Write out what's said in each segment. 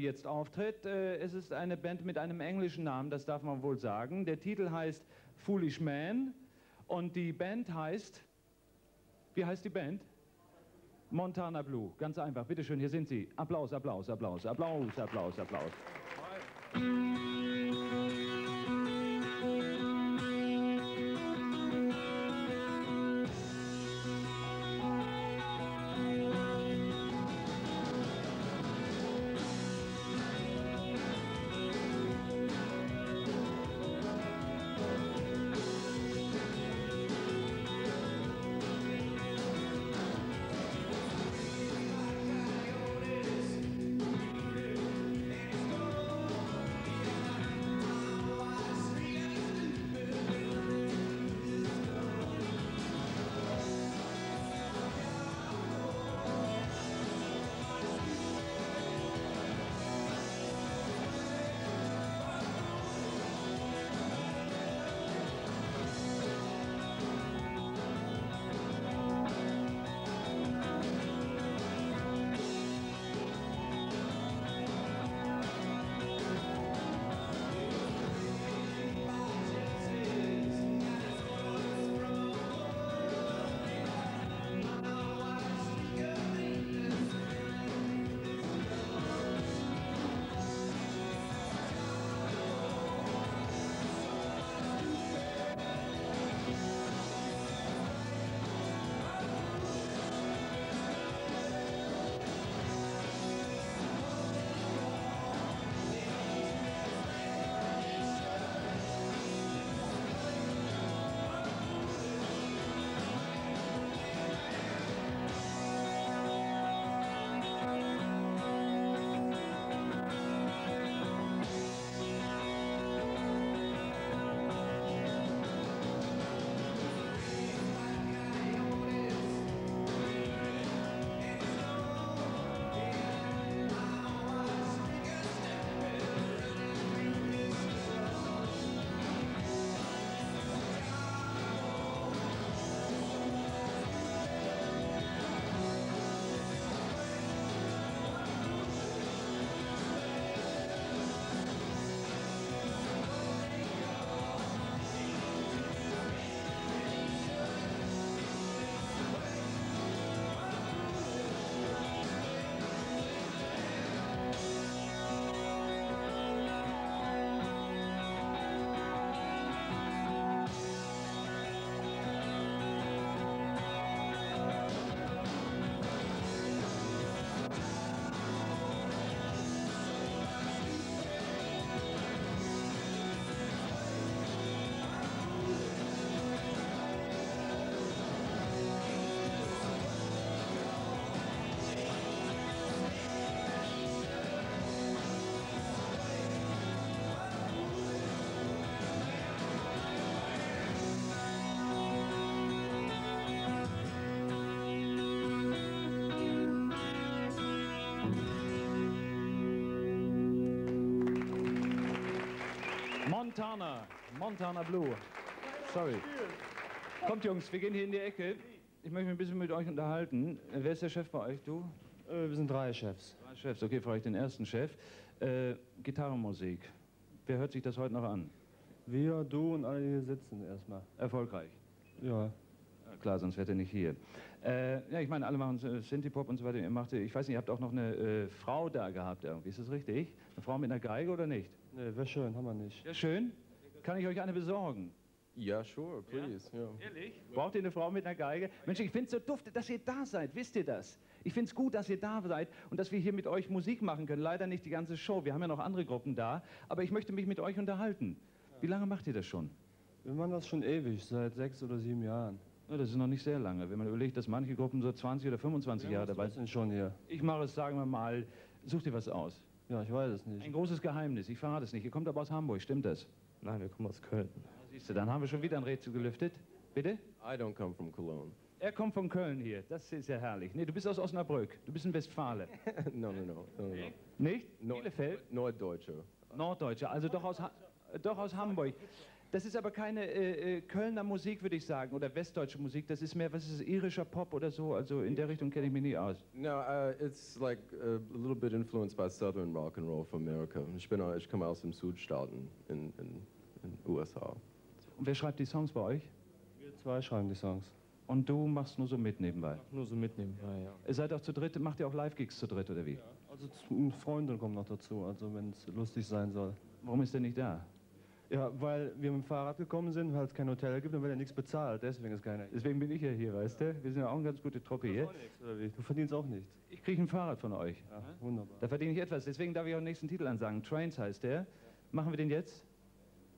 jetzt auftritt. Äh, es ist eine Band mit einem englischen Namen, das darf man wohl sagen. Der Titel heißt Foolish Man und die Band heißt, wie heißt die Band? Montana Blue, ganz einfach. Bitte schön, hier sind sie. Applaus, Applaus, Applaus, Applaus, Applaus, Applaus. Montana, Montana Blue. Sorry. Kommt Jungs, wir gehen hier in die Ecke. Ich möchte mich ein bisschen mit euch unterhalten. Wer ist der Chef bei euch? Du? Äh, wir sind drei Chefs. Drei Chefs, okay, frage ich den ersten Chef. Äh, Gitarrenmusik. Wer hört sich das heute noch an? Wir, du und alle, die hier sitzen erstmal. Erfolgreich. Ja. Klar, sonst wäre er nicht hier. Äh, ja, ich meine, alle machen äh, Synthie-Pop und so weiter. Ihr macht, ich weiß nicht, ihr habt auch noch eine äh, Frau da gehabt irgendwie. Ist das richtig? Eine Frau mit einer Geige oder nicht? Nee, wäre schön, haben wir nicht. Ja, schön. Kann ich euch eine besorgen? Ja, sure, please. Ja? Ehrlich? Braucht ihr eine Frau mit einer Geige? Mensch, ich finde es so dufte, dass ihr da seid. Wisst ihr das? Ich finde es gut, dass ihr da seid und dass wir hier mit euch Musik machen können. Leider nicht die ganze Show. Wir haben ja noch andere Gruppen da. Aber ich möchte mich mit euch unterhalten. Wie lange macht ihr das schon? Wir machen das schon ewig, seit sechs oder sieben Jahren. Ja, das ist noch nicht sehr lange. Wenn man überlegt, dass manche Gruppen so 20 oder 25 Ja, Jahre dabei sind schon hier. Ich mache es, sagen wir mal, such dir was aus. Ja, ich weiß es nicht. Ein großes Geheimnis, ich verrate es nicht. Ihr kommt aber aus Hamburg, stimmt das? Nein, wir kommen aus Köln. Siehst du, dann haben wir schon wieder ein Rätsel gelüftet. Bitte? I don't come from Cologne. Er kommt von Köln hier, das ist ja herrlich. Nee, du bist aus Osnabrück, du bist ein Westfale. no, no, no, no, no. Nicht? Nord- Bielefeld? Norddeutsche. Norddeutsche, also doch aus, Ha- doch aus Hamburg. Das ist aber keine äh, äh, Kölner Musik, würde ich sagen, oder westdeutsche Musik. Das ist mehr, was ist es, irischer Pop oder so. Also in der Richtung kenne ich mich nie aus. No, uh, it's like a, little bit influenced by Southern rock and roll from America. Ich bin, ich komme aus dem Südstaaten in, in, in USA. Und wer schreibt die Songs bei euch? Wir zwei schreiben die Songs. Und du machst nur so mit nebenbei. Nur so mitnehmen, ja, ja. Ihr seid auch zu dritt, macht ihr auch Live-Gigs zu dritt oder wie? Also z- Freundin kommt noch dazu, also wenn es lustig sein soll. Warum ist der nicht da? Ja, weil wir mit dem Fahrrad gekommen sind, weil es kein Hotel gibt und weil er nichts bezahlt, deswegen ist keiner. Deswegen bin ich ja hier, weißt du? Wir sind ja auch eine ganz gute Truppe hier. Du verdienst auch nichts. Ich kriege ein Fahrrad von euch. Ja, wunderbar. Da verdiene ich etwas. Deswegen darf ich auch den nächsten Titel ansagen. Trains heißt der. Machen wir den jetzt?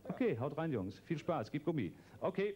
Okay, haut rein, Jungs. Viel Spaß. Gib Gummi. Okay.